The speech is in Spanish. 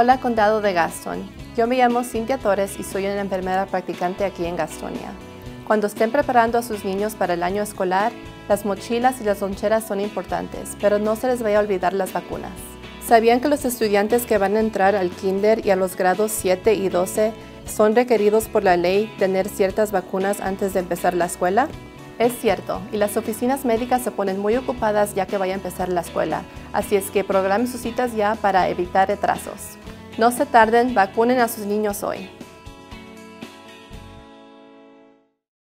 Hola Condado de Gaston. Yo me llamo Cintia Torres y soy una enfermera practicante aquí en Gastonia. Cuando estén preparando a sus niños para el año escolar, las mochilas y las loncheras son importantes, pero no se les vaya a olvidar las vacunas. ¿Sabían que los estudiantes que van a entrar al kinder y a los grados 7 y 12 son requeridos por la ley tener ciertas vacunas antes de empezar la escuela? Es cierto, y las oficinas médicas se ponen muy ocupadas ya que vaya a empezar la escuela, así es que programen sus citas ya para evitar retrasos. No se tarden, vacunen a sus niños hoy.